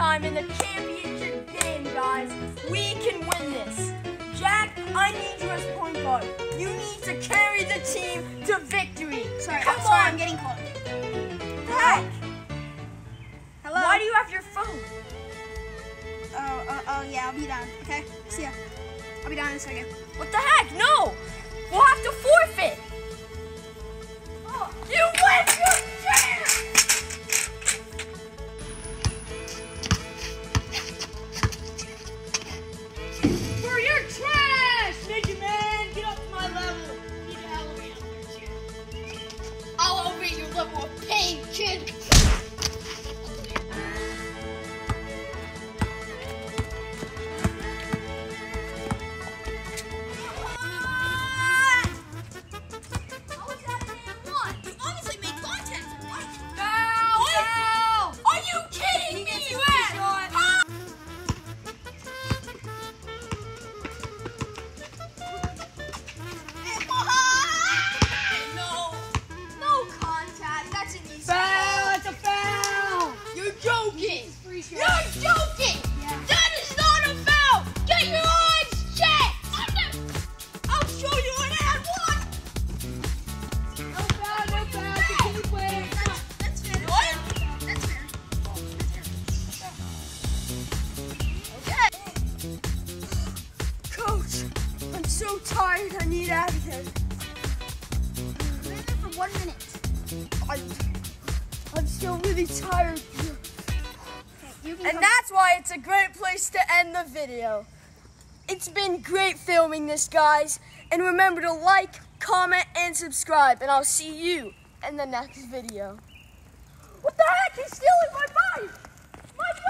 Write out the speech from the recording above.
time in the championship game, guys. We can win this. Jack, I need you as point guard. You need to carry the team to victory. Sorry, Come I'm sorry, on. I'm getting called. Heck, Hello. why do you have your phone? Oh, oh, oh, yeah, I'll be down. Okay, see ya. I'll be down in a second. What the heck? No! We'll have to forfeit! Joking. You're joking. Yeah. That is not a foul. Get your eyes checked. I'll show you an and one. No foul, no foul. Continue playing. That's, that's fair. What? That's fair. Okay. Coach, I'm so tired. I need out of here. We're in there for one minute. I'm, I'm still really tired. Okay, you can And that's why it's a great place to end the video. It's been great filming this, guys. And remember to like, comment, and subscribe. And I'll see you in the next video. What the heck? He's stealing my bike! My bike!